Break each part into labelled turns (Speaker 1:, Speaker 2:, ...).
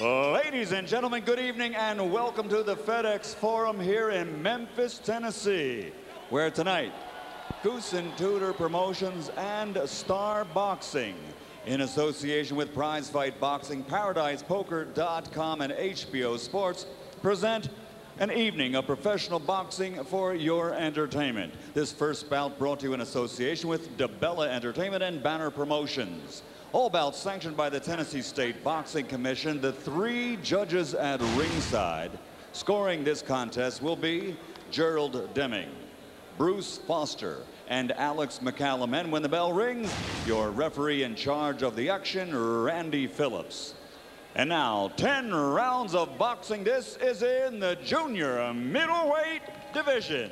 Speaker 1: Ladies and gentlemen, good evening and welcome to the FedEx Forum here in Memphis, Tennessee, where tonight, Goossen Tutor Promotions and Star Boxing, in association with Prize Fight Boxing, ParadisePoker.com, and HBO Sports, present an evening of professional boxing for your entertainment. This first bout brought to you in association with DiBella Entertainment and Banner Promotions. All bouts sanctioned by the Tennessee State Boxing Commission. The three judges at ringside scoring this contest will be Gerald Deming, Bruce Foster, and Alex McCallum. And when the bell rings, your referee in charge of the action, Randy Phillips. And now, 10 rounds of boxing. This is in the junior middleweight division.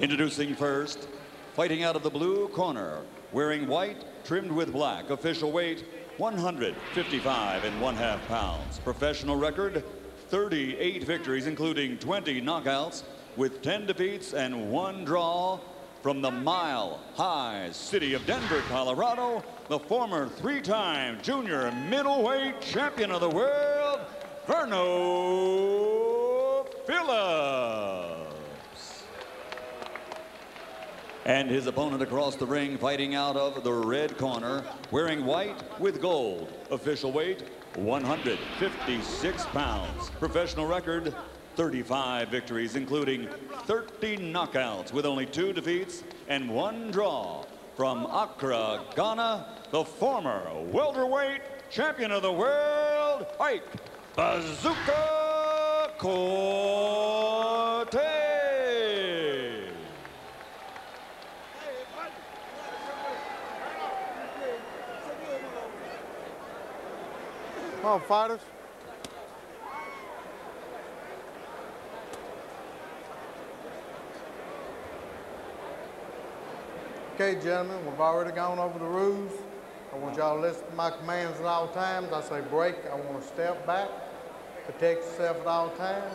Speaker 1: Introducing first, fighting out of the blue corner, wearing white, trimmed with black. Official weight, 155 and one half pounds. Professional record, 38 victories, including 20 knockouts, with 10 defeats and one draw. From the Mile High City of Denver, Colorado, the former three-time junior middleweight champion of the world, Verno Phillips. And his opponent across the ring fighting out of the red corner, wearing white with gold. Official weight, 156 pounds. Professional record, 35 victories, including 30 knockouts with only two defeats and one draw. From Accra, Ghana, the former welterweight champion of the world, Ike Bazooka Quartey.
Speaker 2: Come on, fighters. Okay, gentlemen, we've already gone over the rules. I want y'all to listen to my commands at all times. I say break, I want to step back, protect yourself at all times.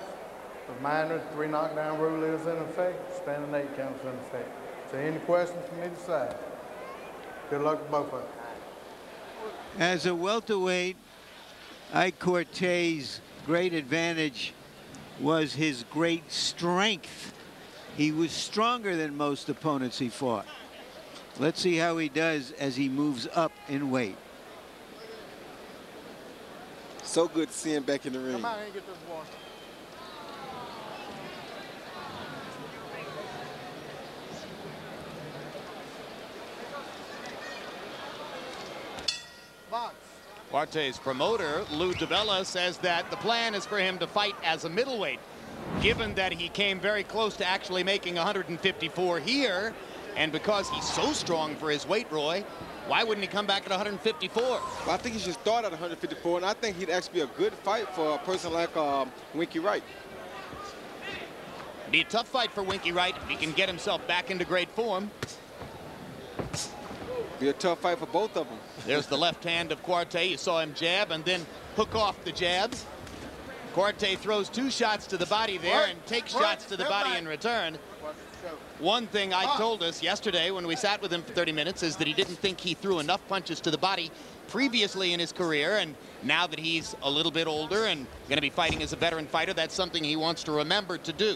Speaker 2: Reminder, the three knockdown rule is in effect, standing eight counts in effect. So any questions from either side? Good luck to both of you.
Speaker 3: As a welterweight, Ike Quartey's great advantage was his great strength. He was stronger than most opponents he fought. Let's see how he does as he moves up in weight.
Speaker 4: So good to see him back in the ring.
Speaker 2: Come out here and get this one. Box.
Speaker 5: Quartey promoter Lou DiBella says that the plan is for him to fight as a middleweight. Given that he came very close to actually making 154 here, and because he's so strong for his weight, Roy, why wouldn't he come back at 154?
Speaker 4: Well, I think he should start at 154, and I think he'd actually be a good fight for a person like um, Winky Wright.
Speaker 5: Be a tough fight for Winky Wright if he can get himself back into great form.
Speaker 4: Be a tough fight for both of them.
Speaker 5: There's the left hand of Quartey. You saw him jab and then hook off the jabs. Quartey throws two shots to the body there and takes shots to the body in return. One thing I ah. told us yesterday when we sat with him for 30 minutes is that he didn't think he threw enough punches to the body previously in his career. And now that he's a little bit older and going to be fighting as a veteran fighter, that's something he wants to remember to do.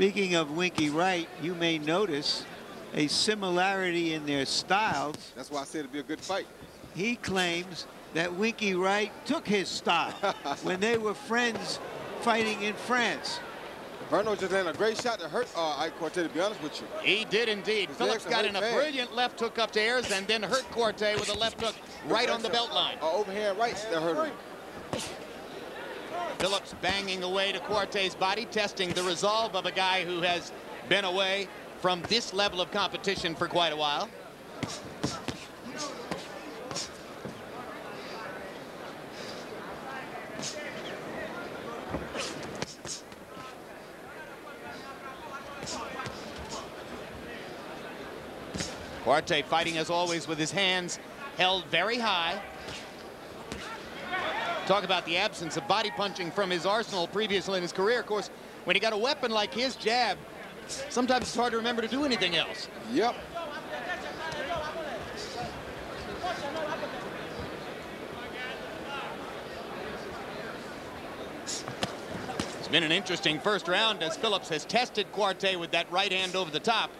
Speaker 3: Speaking of Winky Wright, you may notice a similarity in their styles.
Speaker 4: That's why I said it'd be a good fight.
Speaker 3: He claims that Winky Wright took his style when they were friends fighting in France.
Speaker 4: Verno just landed a great shot to hurt uh, Ike Quartey, to be honest with you.
Speaker 5: He did indeed.
Speaker 4: His
Speaker 5: Phillips got in a
Speaker 4: bad.
Speaker 5: brilliant left hook up to Ayers and then hurt Quartey with a left hook right on the belt line.
Speaker 4: Uh, overhand right that hurt him.
Speaker 5: Phillips banging away to Quartey's body, testing the resolve of a guy who has been away from this level of competition for quite a while. Quartey fighting as always with his hands held very high. Talk about the absence of body punching from his arsenal previously in his career. Of course, when he got a weapon like his jab, sometimes it's hard to remember to do anything else.
Speaker 4: Yep.
Speaker 5: It's been an interesting first round as Phillips has tested Quartey with that right hand over the top.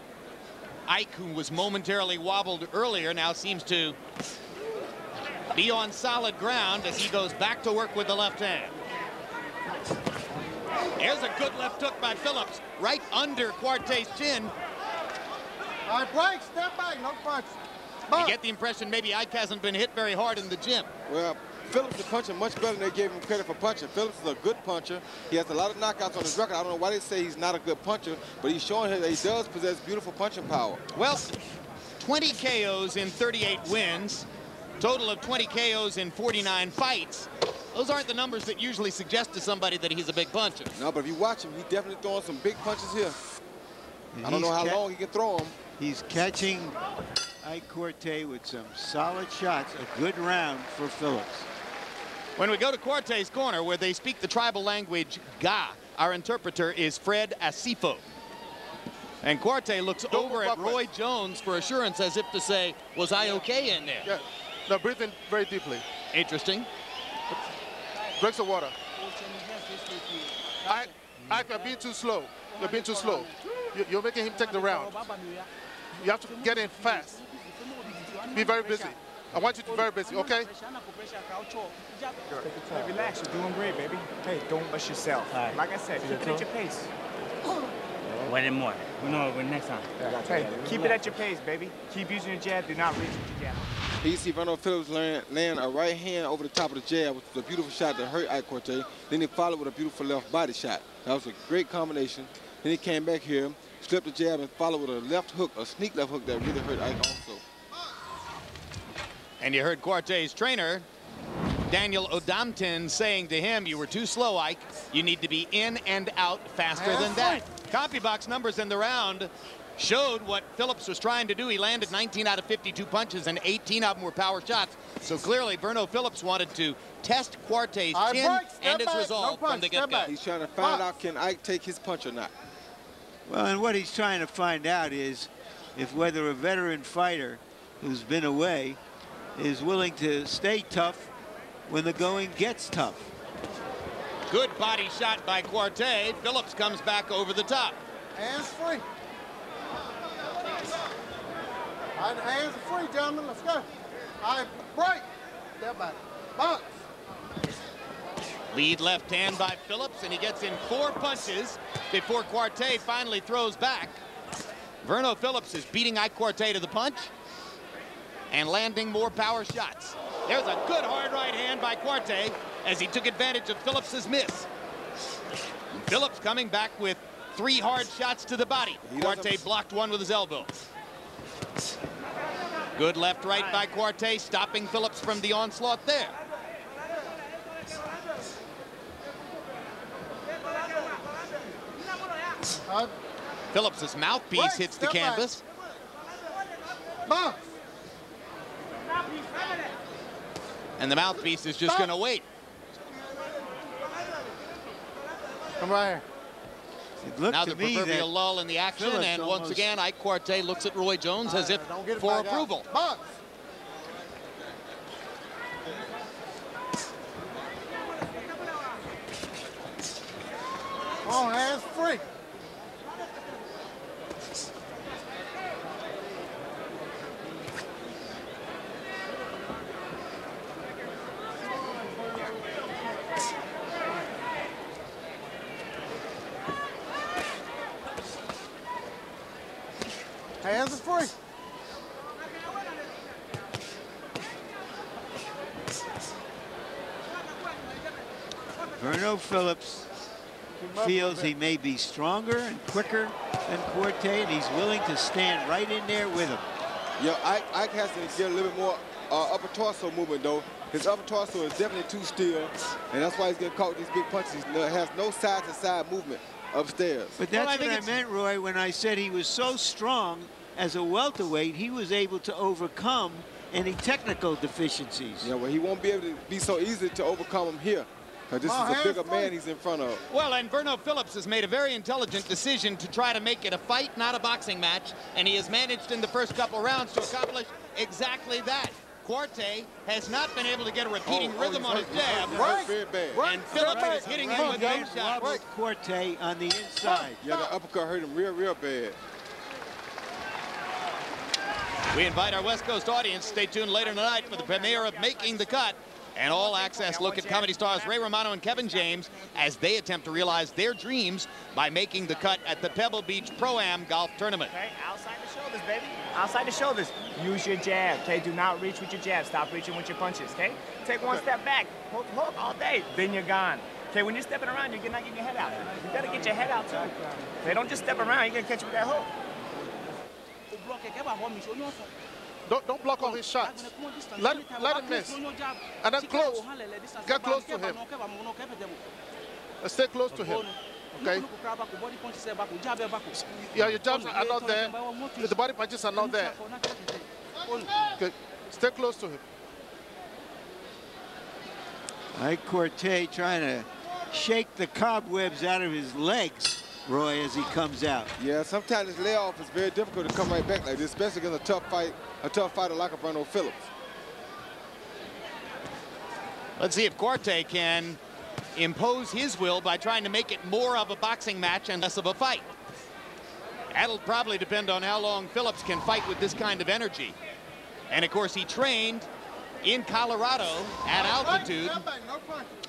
Speaker 5: Ike, who was momentarily wobbled earlier, now seems to be on solid ground as he goes back to work with the left hand. There's a good left hook by Phillips, right under Quartey's chin.
Speaker 2: All right, break, step back, no punch.
Speaker 5: You get the impression maybe Ike hasn't been hit very hard in the gym.
Speaker 4: Well, Phillips is punching much better than they gave him credit for punching. Phillips is a good puncher. He has a lot of knockouts on his record. I don't know why they say he's not a good puncher, but he's showing that he does possess beautiful punching power.
Speaker 5: Well, 20 KOs in 38 wins, total of 20 KOs in 49 fights. Those aren't the numbers that usually suggest to somebody that he's a big puncher.
Speaker 4: No, but if you watch him, he's definitely throwing some big punches here.
Speaker 3: And
Speaker 4: I don't know how long he can throw them.
Speaker 3: He's catching Ike Quartey with some solid shots. A good round for Phillips.
Speaker 5: When we go to Quartey's corner, where they speak the tribal language Ga, our interpreter is Fred Asifo. And Quarte looks over at Roy Jones for assurance as if to say, was I okay in there?
Speaker 6: Yeah. Now breathe in very deeply.
Speaker 5: Interesting.
Speaker 6: Drink some water. I, I, you're being too slow. You're being too slow. You- You're making him take the round. You have to get in fast. Be very busy. I want you to be very busy, okay?
Speaker 7: Hey, relax, you're doing great, baby. Hey, don't rush yourself. Like I said, keep it at your pace.
Speaker 8: Wait more. We know it next time.
Speaker 7: Hey, keep it at your pace, baby. Keep using your jab. Do not reach with your jab.
Speaker 4: Here you see Verno Phillips land, land a right hand over the top of the jab, which was a beautiful shot that hurt Ike Quartey. Then he followed with a beautiful left body shot. That was a great combination. Then he came back here, slipped the jab, and followed with a left hook, a sneak left hook that really hurt Ike also.
Speaker 5: And you heard Quartey's trainer, Daniel Odamtin, saying to him, you were too slow, Ike. You need to be in and out faster than that. CompuBox numbers in the round showed what Phillips was trying to do. He landed 19 out of 52 punches, and 18 of them were power shots. So clearly, Verno Phillips wanted to test Quartey's
Speaker 2: All right,
Speaker 5: chin
Speaker 2: break,
Speaker 5: and his
Speaker 2: back, no
Speaker 5: resolve from the get-go.
Speaker 4: He's trying to find out can Ike take his punch or not.
Speaker 3: Well, and what he's trying to find out is if whether a veteran fighter who's been away is willing to stay tough when the going gets tough.
Speaker 5: Good body shot by Quartey. Phillips comes back over the top.
Speaker 2: Hands free. All right, hands are free, gentlemen. Let's go. All right, break. Step back. Box.
Speaker 5: Lead left hand by Phillips, and he gets in four punches before Quartey finally throws back. Verno Phillips is beating Ike Quartey to the punch and landing more power shots. There's a good hard right hand by Quartey as he took advantage of Phillips's miss. Phillips coming back with three hard shots to the body.
Speaker 4: He doesn't-
Speaker 5: Quartey blocked one with his elbow. Good left right by Quartey, stopping Phillips from the onslaught there.
Speaker 2: All right,
Speaker 5: Phillips's mouthpiece
Speaker 2: Right,
Speaker 5: hits the
Speaker 2: canvas. back.
Speaker 5: Canvas.
Speaker 2: box.
Speaker 5: And the mouthpiece is just going to wait.
Speaker 2: Come right here.
Speaker 3: It
Speaker 5: Now the proverbial lull in the action,
Speaker 3: Phillips
Speaker 5: and once again, Ike Quartey looks at Roy Jones as if
Speaker 2: Don't get it
Speaker 5: for approval.
Speaker 2: Box. Come on, hands free. Hands are free.
Speaker 3: Verno Phillips feels he may be stronger and quicker than Quartey, and he's willing to stand right in there with him.
Speaker 4: Yo, Ike, Ike has to get a little bit more uh, upper torso movement, though. His upper torso is definitely too still, and that's why he's getting caught with these big punches. He has no side-to-side movement upstairs.
Speaker 3: But
Speaker 5: Well,
Speaker 3: that's
Speaker 5: I
Speaker 3: what I meant, Roy, when I said he was so strong as a welterweight, he was able to overcome any technical deficiencies.
Speaker 4: Yeah, well, he won't be able to be so easy to overcome him here. Because this
Speaker 2: Come
Speaker 4: is a bigger
Speaker 2: hands
Speaker 4: man he's in front of.
Speaker 5: Well, and Verno Phillips has made a very intelligent decision to try to make it a fight, not a boxing match, and he has managed in the first couple rounds to accomplish exactly that. Quartey has not been able to get a repeating
Speaker 4: Oh, oh,
Speaker 5: rhythm
Speaker 4: he's
Speaker 5: on his jab.
Speaker 4: hurt, he's hurt very bad.
Speaker 2: Right.
Speaker 5: And Phillips
Speaker 2: Right.
Speaker 5: is hitting
Speaker 2: Right.
Speaker 5: him with
Speaker 2: Right.
Speaker 5: those shots.
Speaker 3: Robert Corte on the inside.
Speaker 4: Yeah, the uppercut hurt him real, real bad.
Speaker 5: We invite our West Coast audience. Stay tuned later tonight for the premiere of Making the Cut. An all-access look at comedy stars Ray Romano and Kevin James as they attempt to realize their dreams by making the cut at the Pebble Beach Pro-Am Golf Tournament.
Speaker 7: Okay, outside the shoulders, baby. Outside the shoulders. Use your jab, okay? Do not reach with your jab. Stop reaching with your punches, okay? Take one step back. Hook, hook all day. Then you're gone. Okay, when you're stepping around, you're not getting your head out. You gotta get your head out too. They don't just step around, you're gonna catch you with that hook.
Speaker 6: Don't, don't block all his shots. Let, him- let him miss. And then close. Get close to him. And stay close to him. Okay? Yeah, your jabs are not there. The body punches are not there. Okay. Stay close to him.
Speaker 3: Ike Quartey trying to shake the cobwebs out of his legs, Roy, as he comes out.
Speaker 4: Yeah, sometimes this layoff is very difficult to come right back like this, especially in a tough fight, a tough fighter like a Verno Phillips.
Speaker 5: Let's see if Quartey can impose his will by trying to make it more of a boxing match and less of a fight. That'll probably depend on how long Phillips can fight with this kind of energy. And of course, he trained in Colorado at altitude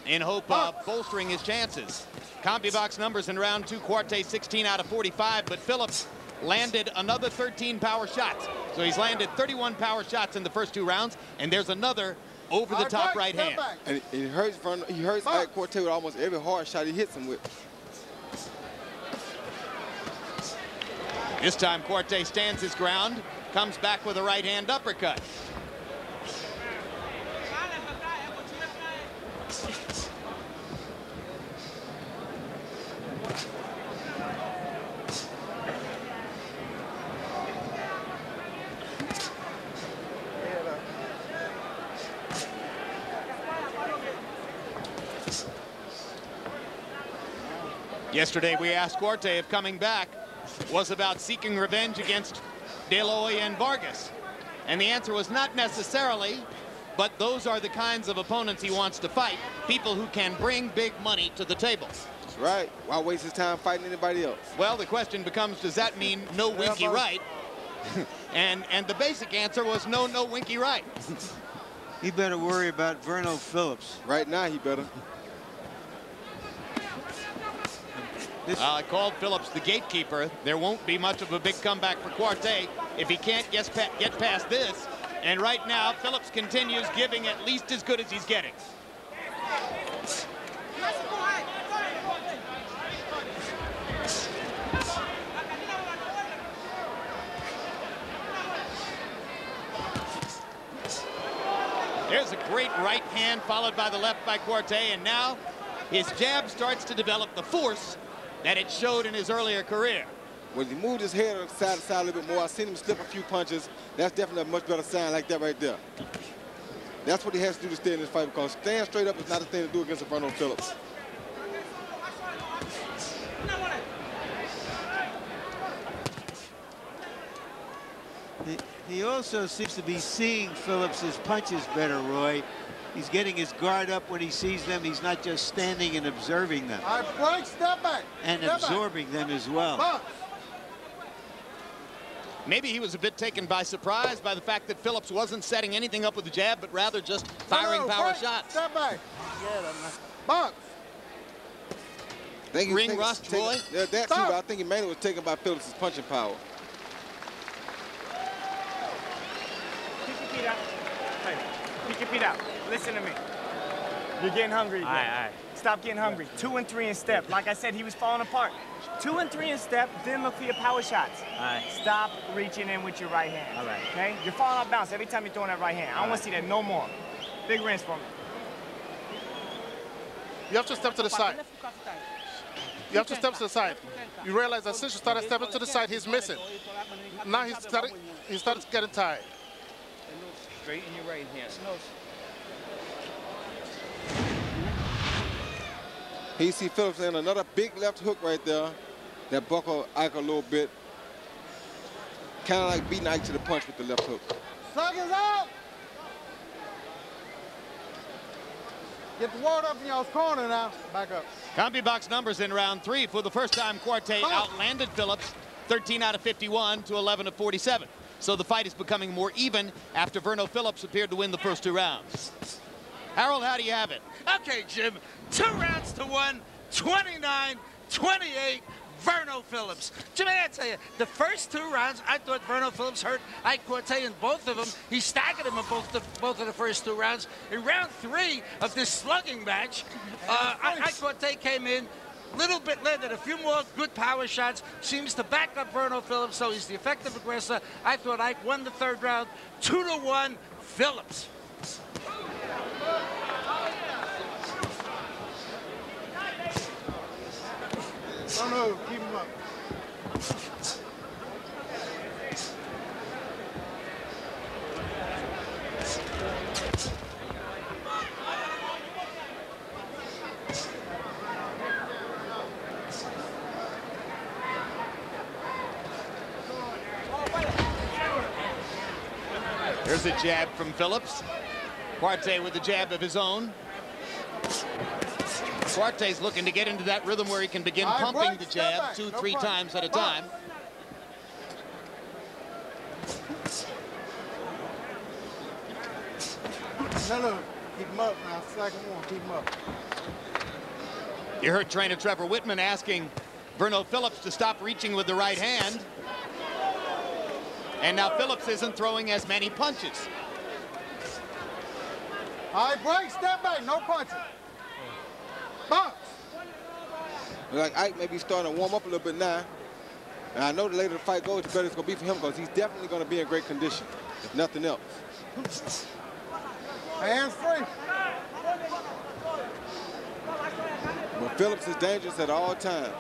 Speaker 5: in hope of bolstering his chances. CompuBox numbers in round two, Quartey 16 out of 45, but Phillips landed another 13 power shots. So he's landed 31 power shots in the first two rounds, and there's another over the top right hand.
Speaker 4: And he hurts Bruno, he hurts Ike Quartey with almost every hard shot he hits him with.
Speaker 5: This time Quartey stands his ground, comes back with a right hand uppercut. Yesterday we asked Quartey if coming back was about seeking revenge against De La Hoya and Vargas. And the answer was not necessarily, but those are the kinds of opponents he wants to fight, people who can bring big money to the table.
Speaker 4: That's right. Why waste his time fighting anybody else?
Speaker 5: Well, the question becomes, does that mean no Winky Wright? and and the basic answer was no, no Winky Wright.
Speaker 3: He better worry about Verno Phillips.
Speaker 4: Right now, he better.
Speaker 5: Uh, I called Phillips the gatekeeper. There won't be much of a big comeback for Quartey if he can't get, pa get past this. And right now, Phillips continues giving at least as good as he's getting. There's a great right hand followed by the left by Quartey, and now his jab starts to develop the force that it showed in his earlier career.
Speaker 4: When he moved his head side to side a little bit more, I seen him slip a few punches. That's definitely a much better sign like that right there. That's what he has to do to stay in this fight because staying straight up is not the thing to do against Verno Phillips.
Speaker 3: he, he also seems to be seeing Phillips's punches better, Roy. He's getting his guard up when he sees them. He's not just standing and observing them
Speaker 2: All right, break, step back.
Speaker 3: and
Speaker 2: step back.
Speaker 3: absorbing them as well.
Speaker 2: Box.
Speaker 5: Maybe he was a bit taken by surprise by the fact that Phillips wasn't setting anything up with the jab, but rather just firing
Speaker 2: No, no,
Speaker 5: power
Speaker 2: break,
Speaker 5: shots.
Speaker 2: Step back. Box.
Speaker 4: Think
Speaker 5: Ring
Speaker 4: taken-
Speaker 5: rust,
Speaker 4: taken-
Speaker 5: Roy?
Speaker 4: Yeah, that too,
Speaker 2: Stop.
Speaker 4: but I think he mainly was taken by Phillips' punching power.
Speaker 7: Keep your feet out. Hey, keep your feet out. Listen to me. You're getting hungry again.
Speaker 8: All right, all right.
Speaker 7: Stop getting hungry. Two and three in step. Like I said, he was falling apart. Two and three in step, then look for your power shots.
Speaker 8: All right.
Speaker 7: Stop reaching in with your right hand.
Speaker 8: All right.
Speaker 7: Okay? You're falling off balance every time you're throwing that right hand. I don't want to see that no more. Big rinse for me.
Speaker 6: You have to step to the side. You have to step to the side. You realize that since you started stepping to the side, he's missing. Now he's started, he started getting tired.
Speaker 8: Straighten your right hand.
Speaker 4: Casey Phillips and another big left hook right there that buckled Ike a little bit. Kind of like beating Ike to the punch with the left hook.
Speaker 2: Suckers out! Get the word up in y'all's corner now. Back up.
Speaker 5: CompuBox numbers in round three for the first time Quartey oh. outlanded Phillips 13 out of 51 to 11 of 47. So the fight is becoming more even after Verno Phillips appeared to win the first two rounds. Harold, how do you have it?
Speaker 9: Okay, Jim. Two rounds to one, 29 28. Verno Phillips. Jimmy, I tell you, the first two rounds, I thought Verno Phillips hurt Ike Quartey in both of them. He staggered him in both the both of the first two rounds. In round three of this slugging match, uh, Ike Quartey came in, a little bit landed a few more good power shots, seems to back up Verno Phillips, so he's the effective aggressor. I thought Ike won the third round, two to one, Phillips.
Speaker 5: There's a jab from Phillips. Quartey with a jab of his own. Quartey's looking to get into that rhythm where he can begin
Speaker 2: right,
Speaker 5: pumping
Speaker 2: break,
Speaker 5: the jab two,
Speaker 2: No
Speaker 5: three
Speaker 2: punch.
Speaker 5: times at a time.
Speaker 2: No, no, keep him up now. Second one, keep him up.
Speaker 5: You heard trainer Trevor Whitman asking Verno Phillips to stop reaching with the right hand. And now Phillips isn't throwing as many punches.
Speaker 2: All right, break, step back, no punching. Box.
Speaker 4: Like Ike may be starting to warm up a little bit now. And I know the later the fight goes, the better it's going to be for him because he's definitely going to be in great condition, if nothing else.
Speaker 2: Hands free.
Speaker 4: But Phillips is dangerous at all times.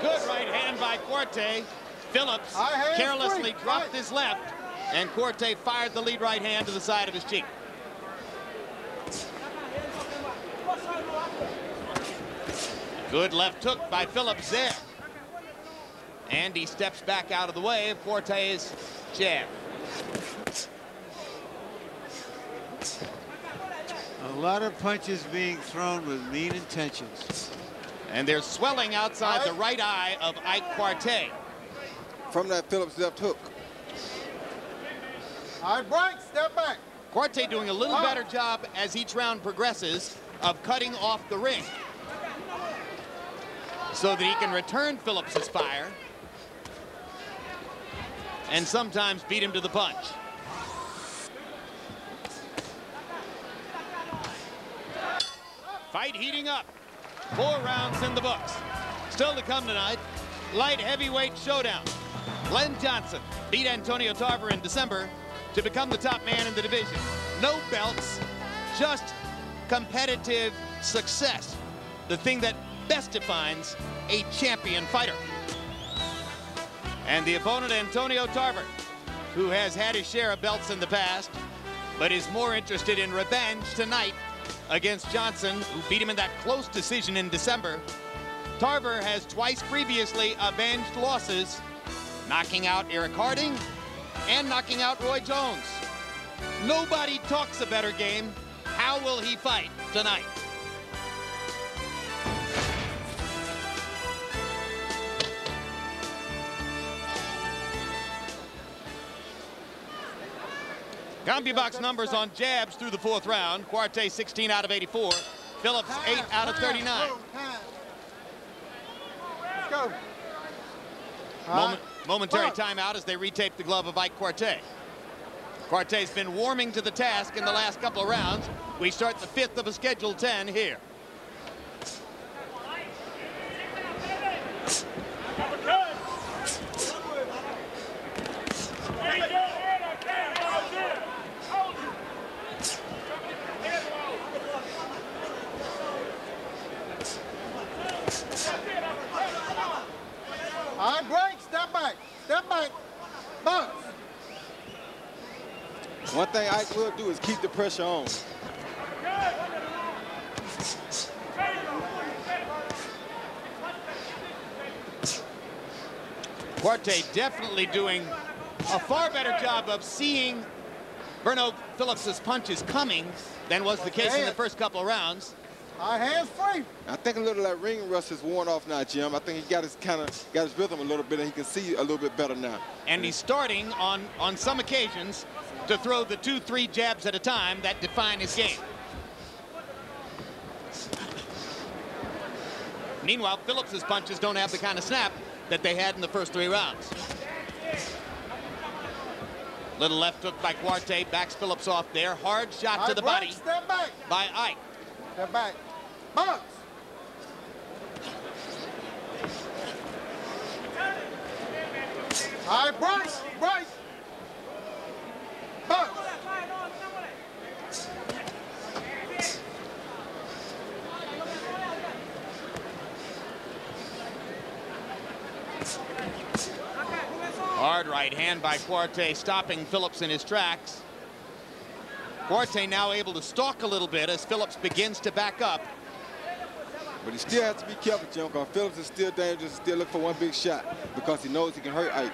Speaker 5: Good right hand by Quartey. Phillips carelessly
Speaker 2: free.
Speaker 5: dropped
Speaker 2: Right.
Speaker 5: his left, and Quartey fired the lead right hand to the side of his cheek. Good left hook by Phillips there. And he steps back out of the way of Quartey's jab.
Speaker 3: A lot of punches being thrown with mean intentions.
Speaker 5: And they're swelling outside the right eye of Ike Quartey.
Speaker 4: From that Phillips left hook.
Speaker 2: All right, break, step back.
Speaker 5: Quartey doing a little oh. better job as each round progresses of cutting off the ring so that he can return Phillips's fire and sometimes beat him to the punch. Fight heating up. Four rounds in the books. Still to come tonight, light heavyweight showdown. Glenn Johnson beat Antonio Tarver in December to become the top man in the division. No belts, just competitive success. The thing that best defines a champion fighter. And the opponent, Antonio Tarver, who has had his share of belts in the past, but is more interested in revenge tonight against Johnson, who beat him in that close decision in December. Tarver has twice previously avenged losses, knocking out Eric Harding and knocking out Roy Jones. Nobody talks a better game. How will he fight tonight? CompuBox numbers on jabs through the fourth round. Quartey 16 out of 84. Phillips 8 out of 39.
Speaker 2: Time, time. Let's go.
Speaker 5: Moment. Momentary
Speaker 2: Punch.
Speaker 5: timeout as they retape the glove of Ike Quartey. Quartey's been warming to the task in the last couple of rounds. We start the fifth of a scheduled 10 here.
Speaker 2: All right, break, step back, step back. Box.
Speaker 4: One thing Ike will do is keep the pressure on.
Speaker 5: Quartey definitely doing a far better job of seeing Verno Phillips's punches coming than was the case in the first couple of rounds.
Speaker 2: Our hands free.
Speaker 4: I think a little of that ring rust is worn off now, Jim. I think he got his kind of got his rhythm a little bit, and he can see a little bit better now.
Speaker 5: And he's starting on on some occasions to throw the two, three jabs at a time that define his game. Meanwhile, Phillips's punches don't have the kind of snap that they had in the first three rounds. Little left hook by Quartey, backs Phillips off there. Hard shot to the body
Speaker 2: Step back.
Speaker 5: by Ike.
Speaker 2: Step back. Box. All right, Bryce. Bryce.
Speaker 5: Hard right hand by Quartey, stopping Phillips in his tracks. Quartey now able to stalk a little bit as Phillips begins to back up.
Speaker 4: But he still has to be careful, Jim, because Phillips is still dangerous, still looking for one big shot because he knows he can hurt Ike.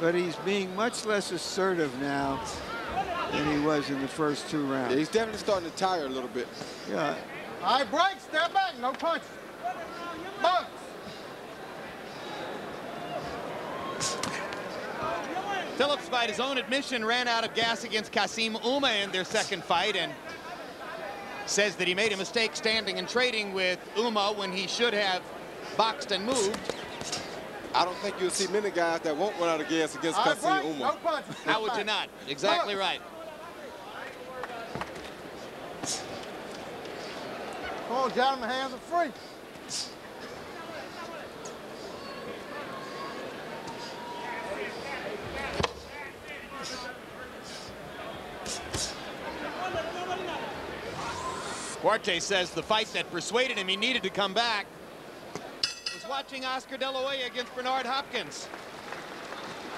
Speaker 3: But he's being much less assertive now than he was in the first two rounds.
Speaker 4: Yeah, he's definitely starting to tire a little bit.
Speaker 3: Yeah,
Speaker 2: All right, break. Step back. No punches. Box.
Speaker 5: Phillips, by his own admission, ran out of gas against Kassim Ouma in their second fight and says that he made a mistake standing and trading with Ouma when he should have boxed and moved.
Speaker 4: I don't think you'll see many guys that won't run out of gas against
Speaker 2: All right,
Speaker 4: Kassim
Speaker 2: break.
Speaker 4: Ouma.
Speaker 2: No punches.
Speaker 5: How would you not? Exactly right.
Speaker 2: Come on, gentlemen. Hands are free.
Speaker 5: Quartey says the fight that persuaded him he needed to come back was watching Oscar De La Hoya against Bernard Hopkins.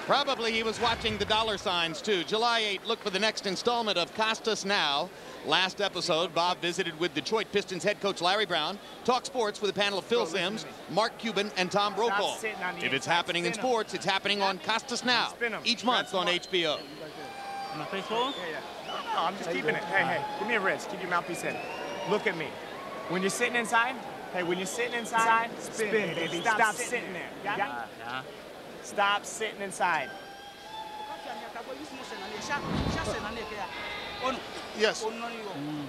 Speaker 5: Probably he was watching the dollar signs too. July 8, look for the next installment of Costas Now. Last episode, Bob visited with Detroit Pistons head coach Larry Brown. Talk sports with a panel of Phil Simms, Mark Cuban, and Tom Brokaw.
Speaker 7: sitting on the
Speaker 5: If it's happening in sports, it's happening on Costas Now each month on HBO.
Speaker 8: On the face roll?
Speaker 7: Yeah, yeah. No, I'm just keeping it. Hey, hey, give me a wrist. Keep your mouthpiece in. Look at me. When you're sitting inside, hey, when you're sitting inside, spin, baby. Stop, sitting, there. You got me?
Speaker 8: Yeah.
Speaker 7: Stop sitting inside.
Speaker 6: Yes. Mm.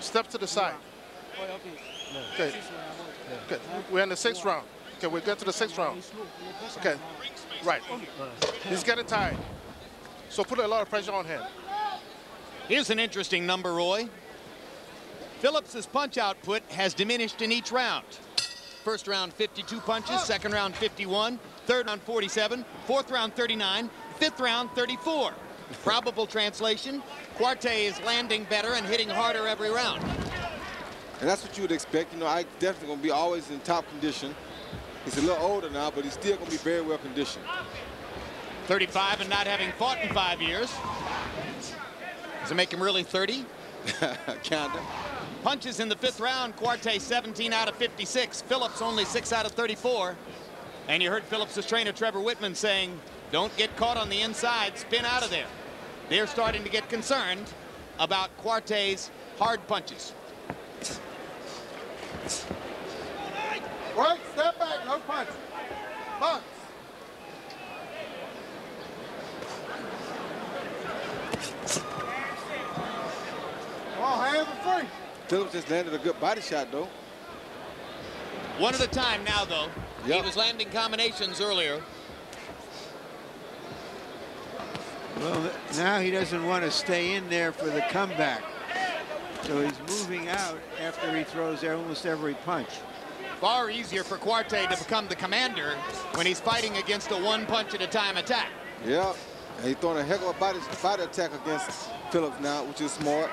Speaker 6: Step to the side. Okay. Okay. We're in the sixth round. Okay, we're getting to the sixth round. Okay. Right. He's getting tired. So put a lot of pressure on him.
Speaker 5: Here's an interesting number, Roy. Phillips's punch output has diminished in each round. First round 52 punches, second round 51, third round 47, fourth round 39, fifth round 34. Probable translation, Quartey is landing better and hitting harder every round.
Speaker 4: And that's what you would expect. You know, I definitely going to be always in top condition. He's a little older now, but he's still going to be very well conditioned.
Speaker 5: 35 and not having fought in five years. Does it make him really 30?
Speaker 4: Kinda.
Speaker 5: Punches in the fifth round, Quartey 17 out of 56. Phillips only 6 out of 34. And you heard Phillips' trainer Trevor Whitman saying, don't get caught on the inside, spin out of there. They're starting to get concerned about Quartey's hard punches.
Speaker 2: Break. Step back. No punches. Box. Hands are free.
Speaker 4: Phillips just landed a good body shot, though.
Speaker 5: One at a time now, though. He was landing combinations earlier.
Speaker 3: well, now he doesn't want to stay in there for the comeback. So he's moving out after he throws almost every punch.
Speaker 5: Far easier for Quartey to become the commander when he's fighting against a one punch at a time attack.
Speaker 4: Yeah. And he's throwing a heck of a body, body attack against Phillips now, which is smart.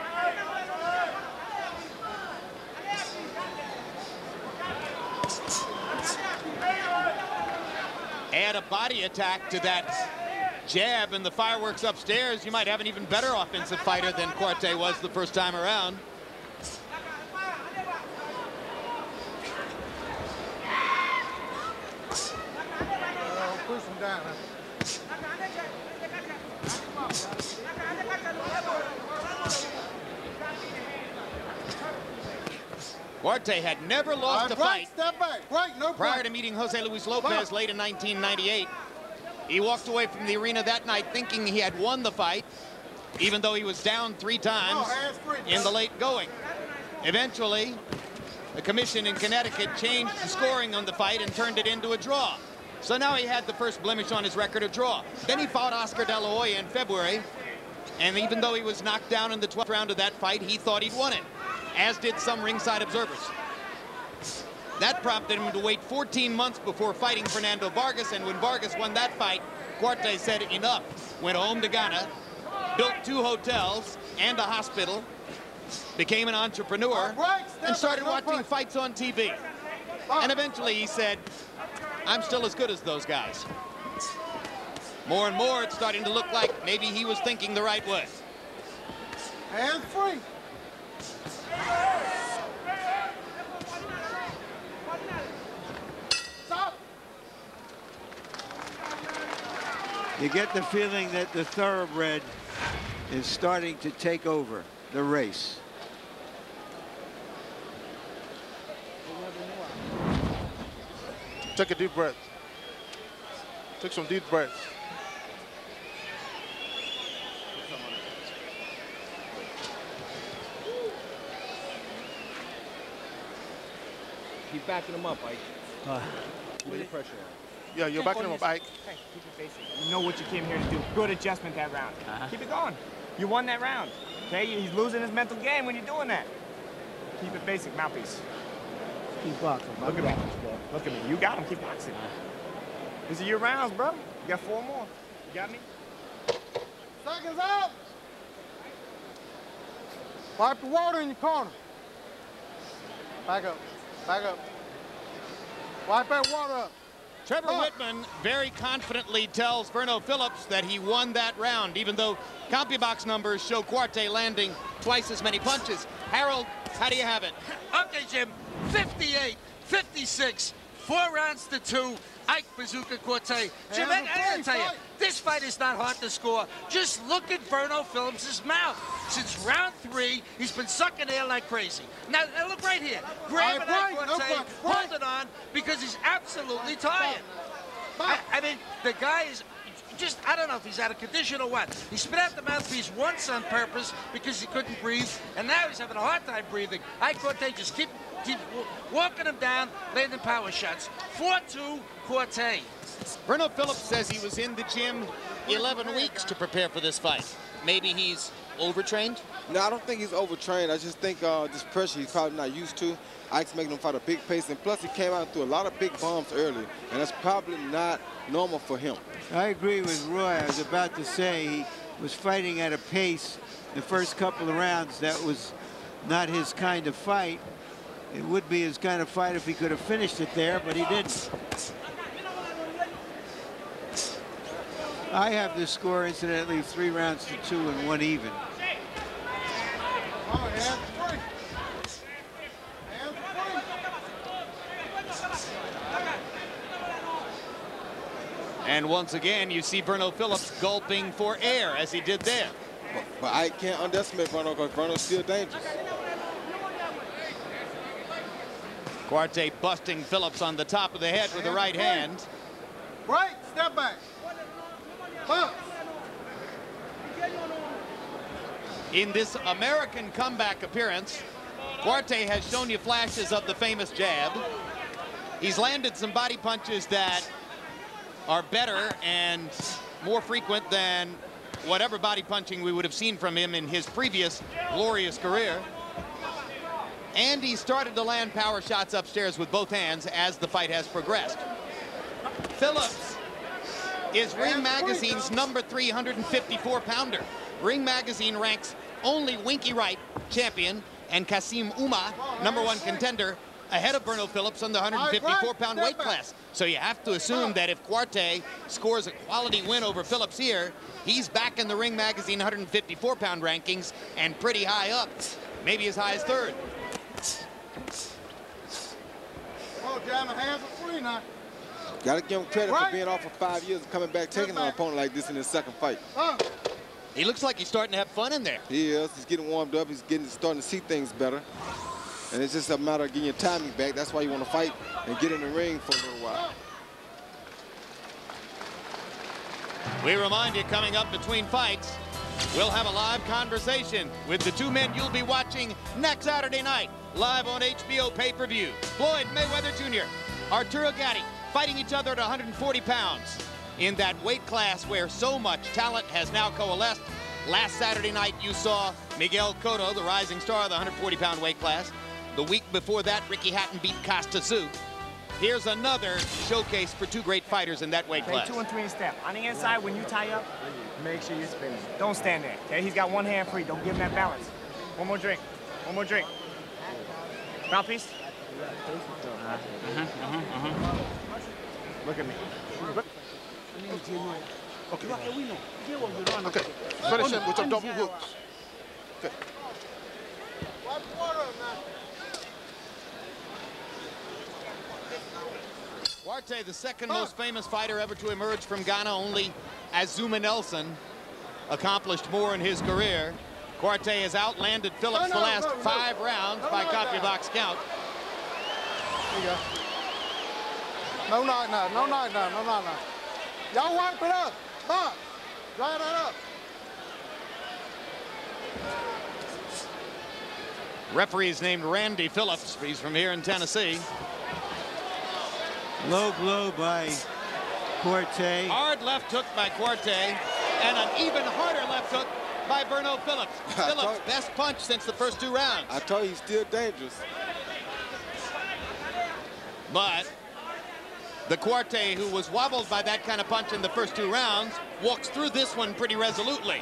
Speaker 5: Add a body attack to that jab and the fireworks upstairs, you might have an even better offensive fighter than Quartey was the first time around.
Speaker 2: push him down.
Speaker 5: Quartey had never lost a
Speaker 2: right,
Speaker 5: fight
Speaker 2: Step back. Break. No
Speaker 5: prior
Speaker 2: break.
Speaker 5: to meeting Jose Luis Lopez late in 1998. He walked away from the arena that night thinking he had won the fight, even though he was down three times
Speaker 2: Oh,
Speaker 5: in the late going. Eventually, the commission in Connecticut changed the scoring on the fight and turned it into a draw. So now he had the first blemish on his record, a draw. Then he fought Oscar De La Hoya in February, and even though he was knocked down in the 12th round of that fight, he thought he'd won it, as did some ringside observers. That prompted him to wait 14 months before fighting Fernando Vargas, and when Vargas won that fight, Quartey said enough, went home to Ghana, built two hotels and a hospital, became an entrepreneur, and started watching fights on TV. And eventually he said, I'm still as good as those guys. More and more, it's starting to look like maybe he was thinking the right way.
Speaker 2: Hands free.
Speaker 3: You get the feeling that the thoroughbred is starting to take over the race.
Speaker 6: Take a deep breath. Take some deep breaths.
Speaker 7: Keep backing him up, Ike.
Speaker 8: Uh,
Speaker 7: Keep the pressure on.
Speaker 6: Yeah, you're backing him up, Ike.
Speaker 7: Hey, keep it basic. You know what you came here to do. Good adjustment that round.
Speaker 8: Uh-huh.
Speaker 7: Keep it going. You won that round. Okay, he's losing his mental game when you're doing that. Keep it basic, mouthpiece.
Speaker 8: keep boxing.
Speaker 7: Look at me. Look at me. You got him. Keep boxing. These are your rounds, bro. You got four more. You got me?
Speaker 2: Seconds up! Wipe the water in your corner. Back up. Back up. Wipe that water up.
Speaker 5: Trevor
Speaker 2: Oh.
Speaker 5: Whitman very confidently tells Verno Phillips that he won that round, even though CompuBox numbers show Quartey landing twice as many punches. Harold, how do you have it?
Speaker 9: Okay, Jim. 58, 56, four rounds to two. Ike Bazooka Quartey. Jim, I, gotta tell you, this fight is not hard to score. Just look at Verno Phillips' mouth. Since round three, he's been sucking air like crazy. Now, look right here. Grab
Speaker 2: right,
Speaker 9: Ike
Speaker 2: no
Speaker 9: Quartey,
Speaker 2: punch,
Speaker 9: hold it on, because he's absolutely tired. I, I mean, the guy is just, I don't know if he's out of condition or what. He spit out the mouthpiece once on purpose because he couldn't breathe, and now he's having a hard time breathing. I Quartey just keep, walking him down, landing power shots. 4-2 Quartey.
Speaker 5: Verno Phillips says he was in the gym 11 weeks to prepare for this fight. Maybe he's overtrained?
Speaker 4: No, I don't think he's overtrained. I just think uh, this pressure he's probably not used to. Ike's making him fight a big pace, and plus he came out through a lot of big bombs early, and that's probably not normal for him.
Speaker 3: I agree with Roy. I was about to say he was fighting at a pace the first couple of rounds that was not his kind of fight. It would be his kind of fight if he could have finished it there, but he didn't. I have the score, incidentally, three rounds to two and one even.
Speaker 2: Hands free. Hands free.
Speaker 5: And once again, you see Verno Phillips gulping for air as he did there.
Speaker 4: But, but I can't underestimate Bruno because Bruno's still dangerous.
Speaker 5: Quartey busting Phillips on the top of the head with the right hand.
Speaker 2: Right, Step back.
Speaker 5: In this American comeback appearance, Quartey has shown you flashes of the famous jab. He's landed some body punches that are better and more frequent than whatever body punching we would have seen from him in his previous glorious career. And he started to land power shots upstairs with both hands as the fight has progressed. Phillips is Ring Magazine's number 354 pounder. Ring Magazine ranks only Winky Wright, champion, and Kasim Uma, number one contender, ahead of Verno Phillips on the 154 pound weight class. So you have to assume that if Quartey scores a quality win over Phillips here, he's back in the Ring Magazine 154 pound rankings and pretty high up, maybe as high as third.
Speaker 2: Oh, Jammer, hands are free now.
Speaker 4: Got to give him credit right. for being off for five years and coming back, taking an opponent like this in his second fight.
Speaker 5: He looks like he's starting to have fun in there.
Speaker 4: He is. He's getting warmed up. He's getting starting to see things better. And it's just a matter of getting your timing back. That's why you want to fight and get in the ring for a little while.
Speaker 5: We remind you, coming up between fights, we'll have a live conversation with the two men you'll be watching next Saturday night, live on HBO pay-per-view. Floyd Mayweather Jr., Arturo Gatti, fighting each other at 140 pounds in that weight class where so much talent has now coalesced. Last Saturday night, you saw Miguel Cotto, the rising star of the 140-pound weight class. The week before that, Ricky Hatton beat Kostya Tszyu. Here's another showcase for two great fighters in that weight
Speaker 7: okay,
Speaker 5: class.
Speaker 7: two and three in step. On the inside, when you tie up, make sure you're spinning. Don't stand there, okay? He's got one hand free. Don't give him that balance. One more drink. One more drink. Mouthpiece. Uh-huh, uh-huh, uh-huh. Look at me.
Speaker 6: Okay. Okay. Finish him with some double hooks. Okay.
Speaker 5: Quartey, the second most famous fighter ever to emerge from Ghana, only Azumah Nelson accomplished more in his career. Quartey has outlanded Phillips oh, no, no, the last no, five rounds by oh, CompuBox count.
Speaker 2: There you go. No knock knock, no knock knock, no knock knock. Y'all wipe it up. Box. Dry that up.
Speaker 5: Referee is named Randy Phillips. He's from here in Tennessee.
Speaker 3: Low blow by Quartey.
Speaker 5: Hard left hook by Quartey. And an even harder left hook by Verno Phillips. Phillips, best punch since the first two rounds.
Speaker 4: I told you he's still dangerous.
Speaker 5: But the Quartey, who was wobbled by that kind of punch in the first two rounds, walks through this one pretty resolutely.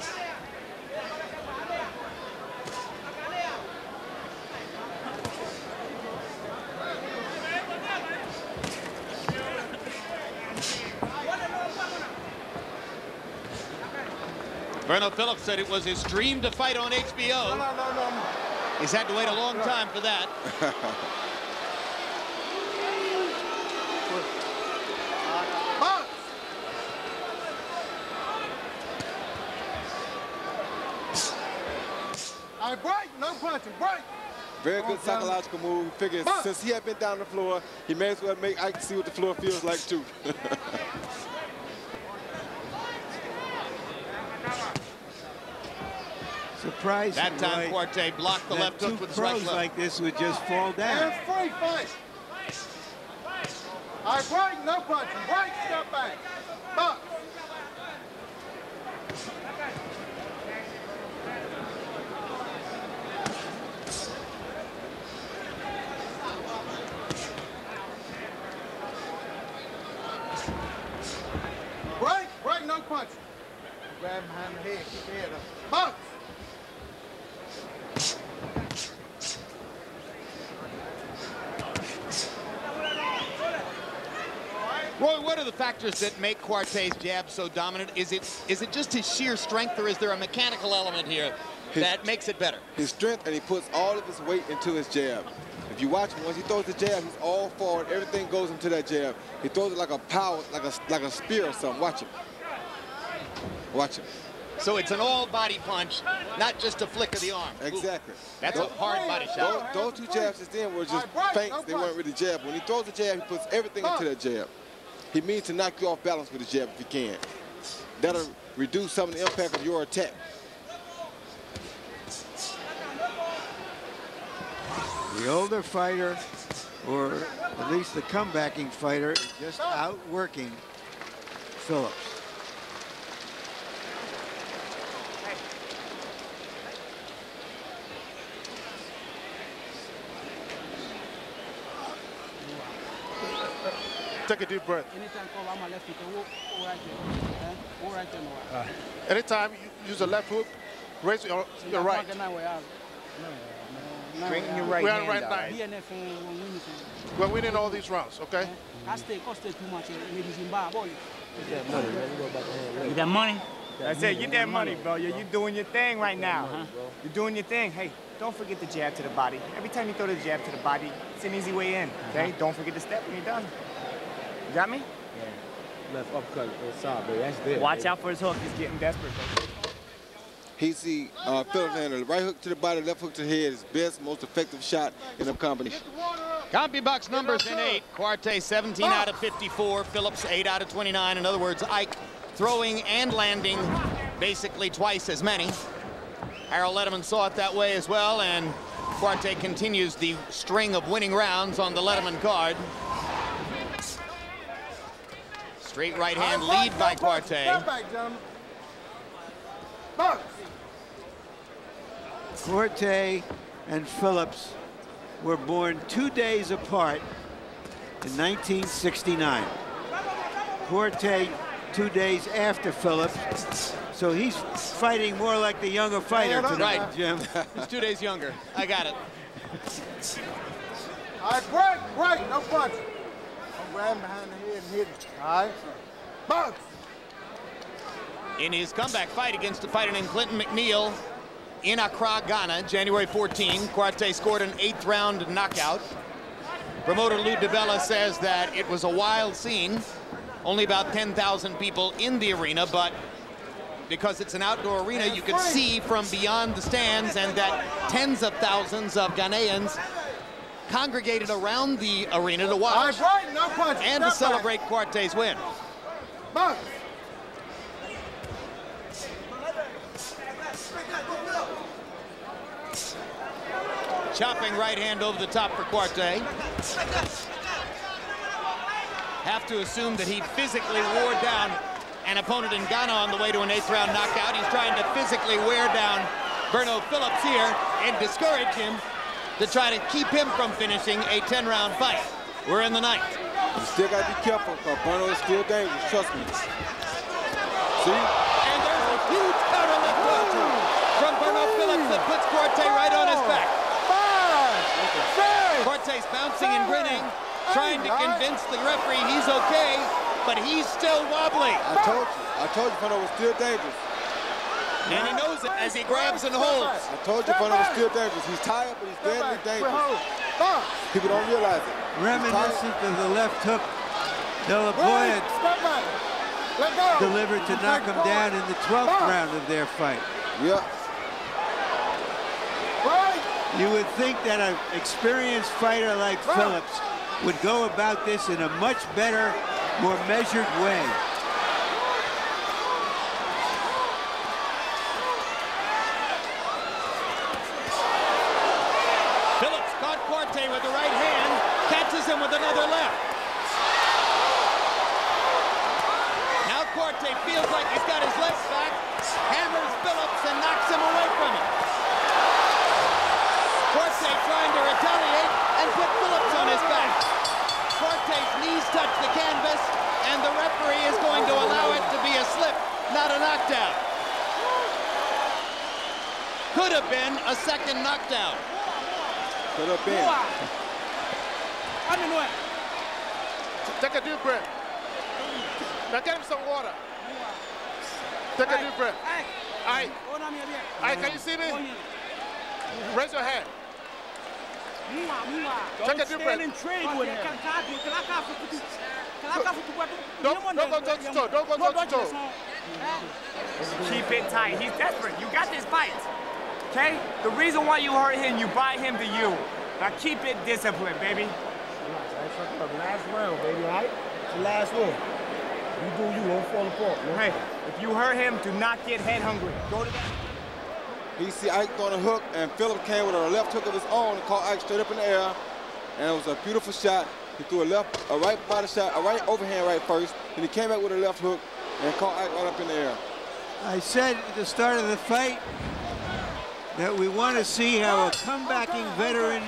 Speaker 5: Verno Phillips said it was his dream to fight on HBO.
Speaker 2: No, no, no, no.
Speaker 5: He's had to wait a long time for that.
Speaker 2: I break, no punching, break.
Speaker 4: Very good psychological move. Figures since he had been down the floor, he may as well make I can see what the floor feels like too.
Speaker 3: Surprise!
Speaker 5: That time Quartey blocked the left hook with his right
Speaker 3: like this would just fall down.
Speaker 2: And free fight. I break, no punching. Break, step back. Box. Break, break, no punching. Grab him behind the head, keep head. Box.
Speaker 5: Roy, what are the factors that make Quartey's jab so dominant? Is it is it just his sheer strength, or is there a mechanical element here his, that makes it better?
Speaker 4: His strength, and he puts all of his weight into his jab. If you watch him, once he throws the jab, he's all forward. Everything goes into that jab. He throws it like a power, like a like a spear or something. Watch him. Watch him.
Speaker 5: So it's an all-body punch, not just a flick of the arm.
Speaker 4: Exactly.
Speaker 5: Ooh, that's those, a hard body shot.
Speaker 4: Those, those two jabs just then were just feints. They weren't really jab. When he throws the jab, he puts everything into that jab. He means to knock you off balance with his jab if he can. That'll reduce some of the impact of your attack.
Speaker 3: The older fighter, or at least the comebacking fighter, is just outworking Phillips.
Speaker 6: Take a deep breath. Uh, anytime you use a left hook, raise your, your right.
Speaker 7: Straighten your right
Speaker 6: We're
Speaker 7: hand
Speaker 6: right
Speaker 7: out.
Speaker 6: now. We're winning all these rounds, okay?
Speaker 8: You got money?
Speaker 7: I said, get that money, bro. You're, you're doing your thing right now. You're doing your thing. Hey, don't forget the jab to the body. Every time you throw the jab to the body, it's an easy way in, okay? Don't forget to step when you're done. You got me?
Speaker 10: Yeah. Left uppercut inside, baby. That's there.
Speaker 7: Watch
Speaker 10: baby.
Speaker 7: out for his hook. He's getting desperate, baby.
Speaker 4: He see uh, Phillips land a right hook to the body, left hook to the head, his best, most effective shot in the combination.
Speaker 5: CompuBox numbers in eight. Quartey 17 out of 54. Phillips 8 out of 29. In other words, Ike throwing and landing basically twice as many. Harold Lederman saw it that way as well, and Quartey continues the string of winning rounds on the Lederman card. Straight right hand lead by Quartey.
Speaker 2: Step back, gentlemen. Box.
Speaker 3: Quartey and Phillips were born two days apart in 1969. Quartey two days after Phillips. So he's fighting more like the younger fighter tonight,
Speaker 5: Right.
Speaker 3: Jim.
Speaker 5: He's two days younger. I got it.
Speaker 2: All right, break, break, no punch. I'm behind the head and hitting. All right. Box.
Speaker 5: in his comeback fight against a fighter named Clinton McNeil in Accra, Ghana, January 14. Quartey scored an eighth round knockout. Promoter Lou DiBella says that it was a wild scene. Only about 10,000 people in the arena, but because it's an outdoor arena, you could see from beyond the stands and that tens of thousands of Ghanaians congregated around the arena to watch
Speaker 2: right, no punch.
Speaker 5: and to
Speaker 2: Step back.
Speaker 5: celebrate Quartey's win. Chopping right hand over the top for Quartey. Have to assume that he physically wore down an opponent in Ghana on the way to an eighth round knockout. He's trying to physically wear down Verno Phillips here and discourage him to try to keep him from finishing a 10 round fight. We're in the ninth.
Speaker 4: You still got to be careful because Bruno is still dangerous, trust me. See?
Speaker 5: And there's a huge counter left hook from Verno Phillips that puts Quartey right on his back. Five. Quartey's bouncing and grinning, trying to convince the referee he's okay, but he's still wobbling.
Speaker 4: I told you. I told you Bruno was still dangerous.
Speaker 5: And he knows it as he grabs and holds.
Speaker 4: I told you Bruno was still dangerous. He's tired, but he's deadly dangerous. People don't realize it.
Speaker 3: Reminiscent of the left hook De La Hoya
Speaker 2: Step back. Let go.
Speaker 3: delivered to knock him down in the 12th round of their fight.
Speaker 4: Yep.
Speaker 3: You would think that an experienced fighter like Phillips would go about this in a much better, more measured way.
Speaker 5: Phillips caught Quartey with the right hand, catches him with another left. Now Quartey feels like he's got his legs back, hammers Phillips and knocks him away from him. Quartey trying to retaliate and put Phillips on his back. Quartey's knees touch the canvas, and the referee is going to allow it to be a slip, not a knockdown. Could have been a second knockdown.
Speaker 4: Put up in.
Speaker 6: Take a deep breath. Now get him some water. Take a deep breath. All right. All right, can you see me? Raise your hand. Take a deep breath. Don't, don't go toe to toe. Don't go toe to toe.
Speaker 7: Keep it tight. He's desperate. You got this fight. Okay? The reason why you hurt him, you buy him to you. Now keep it disciplined, baby.
Speaker 10: Last round, baby, all right? It's the last one. You do you, don't fall apart, man.
Speaker 7: Hey, if you hurt him, do not get head hungry. Go to that.
Speaker 4: He see Ike throwing a hook, and Phillips came with a left hook of his own and caught Ike straight up in the air. And it was a beautiful shot. He threw a left, a right body shot, a right overhand right first. and he came back with a left hook and caught Ike right up in the air.
Speaker 3: I said at the start of the fight that we want to see how a comebacking veteran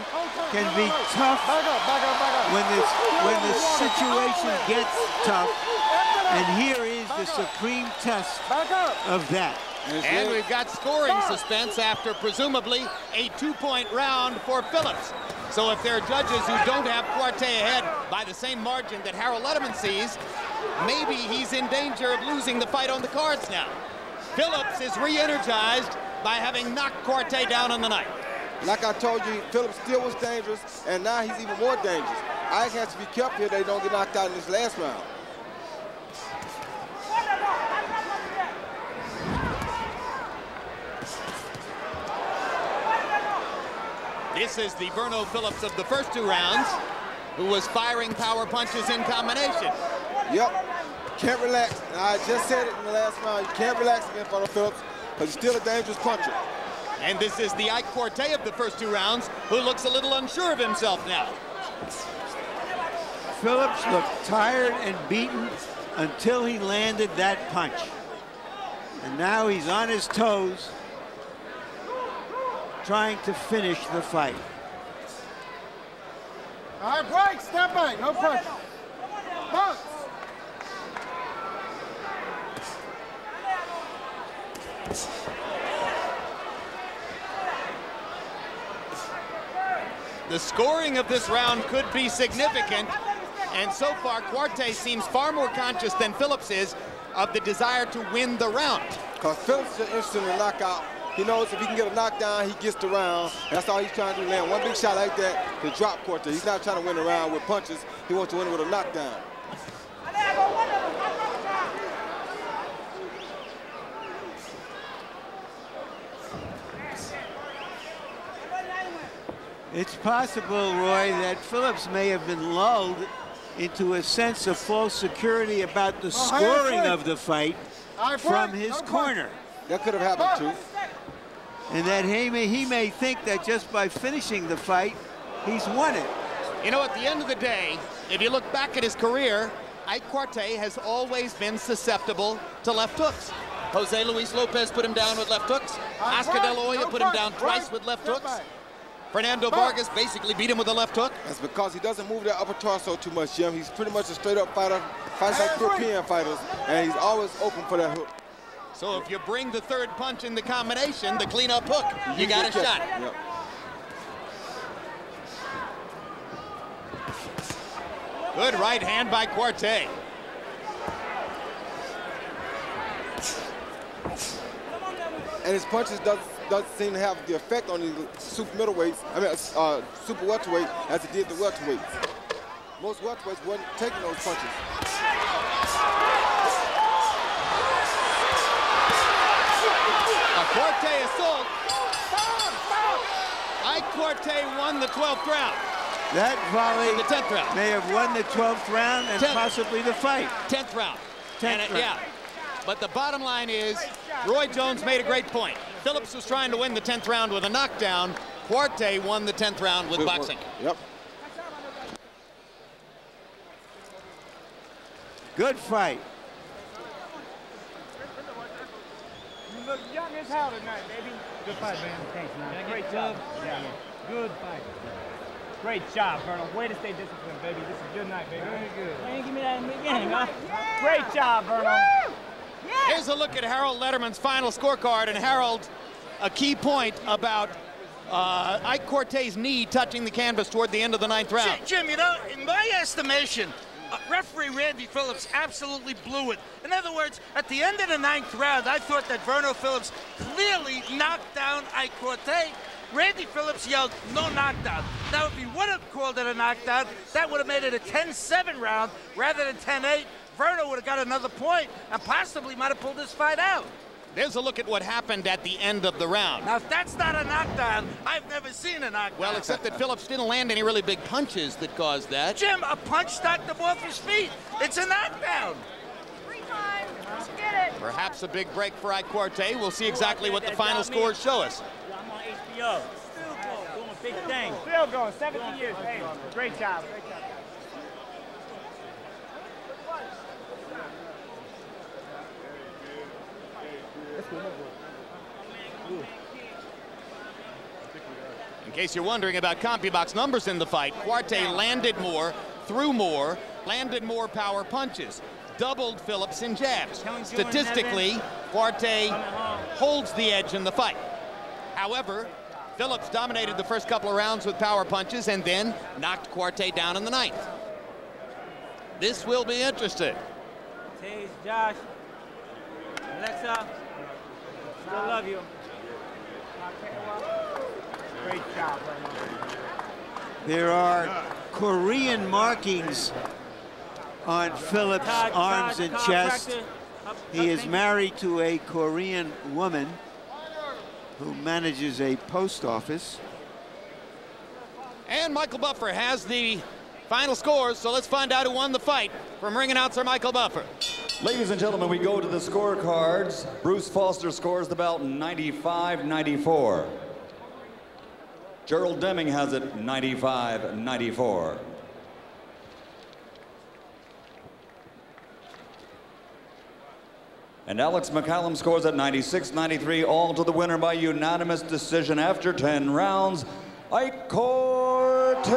Speaker 3: can be tough when this when the situation gets tough. And here is the supreme test of that.
Speaker 5: And we've got scoring suspense after presumably a two-point round for Phillips. So if there are judges who don't have Quartey ahead by the same margin that Harold Lederman sees, maybe he's in danger of losing the fight on the cards now. Phillips is re-energized by having knocked Quartey down on the night.
Speaker 4: Like I told you, Phillips still was dangerous, and now he's even more dangerous. Ike has to be careful here he don't get knocked out in this last round.
Speaker 5: This is the Verno Phillips of the first two rounds, who was firing power punches in combination.
Speaker 4: Yep. Can't relax. I just said it in the last round. You can't relax against Verno Phillips because he's still a dangerous puncher.
Speaker 5: And this is the Ike Quartey of the first two rounds, who looks a little unsure of himself now.
Speaker 3: Phillips looked tired and beaten until he landed that punch. And now he's on his toes, trying to finish the fight.
Speaker 10: All right, break, step back, no pressure. Box.
Speaker 5: The scoring of this round could be significant. And so far, Quartey seems far more conscious than Phillips is of the desire to win the round.
Speaker 4: Because Phillips is interested in a knockout. He knows if he can get a knockdown, he gets the round. That's all he's trying to do, land one big shot like that to drop Quartey. He's not trying to win the round with punches. He wants to win it with a knockdown.
Speaker 3: It's possible, Roy, that Phillips may have been lulled into a sense of false security about the scoring of the fight from his corner.
Speaker 4: That could have happened too.
Speaker 3: And that he may, he may think that just by finishing the fight, he's won it.
Speaker 5: You know, at the end of the day, if you look back at his career, Ike Quartey has always been susceptible to left hooks. Jose Luis Lopez put him down with left hooks. Oscar De La Hoya put him down twice with left hooks. Fernando Vargas basically beat him with a left hook.
Speaker 4: That's because he doesn't move that upper torso too much, Jim. He's pretty much a straight-up fighter, fights like European fighters, and he's always open for that hook.
Speaker 5: So if you bring the third punch in the combination, the cleanup hook, you got a shot.
Speaker 4: Yep.
Speaker 5: Good right hand by Quartey.
Speaker 4: And his punches doesn't doesn't seem to have the effect on the super middleweights, I mean, uh, super welterweight as it did the welterweights. Most welterweights weren't taking those punches.
Speaker 5: A Quartey assault. Ike Quartey won the 12th round.
Speaker 3: That volley
Speaker 5: the 10th round.
Speaker 3: may have won the 12th round and
Speaker 5: Tenth.
Speaker 3: possibly the fight.
Speaker 5: 10th round.
Speaker 3: 10th
Speaker 5: And, uh,
Speaker 3: round.
Speaker 5: Yeah. But the bottom line is, Roy Jones made a great point. Phillips was trying to win the 10th round with a knockdown. Quartey won the 10th round with
Speaker 4: Good work.
Speaker 5: boxing.
Speaker 4: Yep.
Speaker 3: Good fight.
Speaker 7: Look young as hell tonight, baby. Good fight, man.
Speaker 8: Thanks, man.
Speaker 7: Great job. Yeah. Good fight. Great job, Colonel. Way to stay disciplined, baby. This is a good night, baby. Very good.
Speaker 8: Why you give me that in the beginning, huh?
Speaker 7: Great job, Colonel.
Speaker 5: Here's a look at Harold Lederman's final scorecard. And Harold, a key point about uh, Ike Quartey's knee touching the canvas toward the end of the ninth round.
Speaker 9: Jim, you know, in my estimation, referee Randy Phillips absolutely blew it. In other words, at the end of the ninth round, I thought that Verno Phillips clearly knocked down Ike Quartey. Randy Phillips yelled, no knockdown. Now, if he would have called it a knockdown, that would have made it a 10-7 round rather than 10-8. Verno would have got another point and possibly might have pulled this fight out.
Speaker 5: There's a look at what happened at the end of the round.
Speaker 9: Now, if that's not a knockdown, I've never seen a knockdown.
Speaker 5: Well, except that Phillips didn't land any really big punches that caused that.
Speaker 9: Jim, a punch knocked him off his feet. It's a knockdown.
Speaker 5: Perhaps a big break for Ike Quartey. We'll see exactly what the final scores show us.
Speaker 8: I'm on HBO. Still going. doing big things.
Speaker 7: Still going. 17 years. Hey, great job. Great job.
Speaker 5: In case you're wondering about CompuBox numbers in the fight, Quartey landed more, threw more, landed more power punches, doubled Phillips in jabs. Statistically, Quartey holds the edge in the fight. However, Phillips dominated the first couple of rounds with power punches and then knocked Quartey down in the ninth. This will be interesting.
Speaker 8: Josh, Alexa, still love you.
Speaker 7: Great job,
Speaker 3: There are Korean markings on Phillips'
Speaker 8: Todd-
Speaker 3: arms
Speaker 8: Todd,
Speaker 3: and chest.
Speaker 8: Up-
Speaker 3: He
Speaker 8: up
Speaker 3: is
Speaker 8: thing.
Speaker 3: married to a Korean woman who manages a post office.
Speaker 5: And Michael Buffer has the final scores, so let's find out who won the fight from ring announcer Michael Buffer.
Speaker 1: Ladies and gentlemen, we go to the scorecards. Bruce Foster scores the bout 95-94. Gerald Deming has it 95-94. And Alex McCallum scores at 96-93, all to the winner by unanimous decision after 10 rounds, Ike Quartey.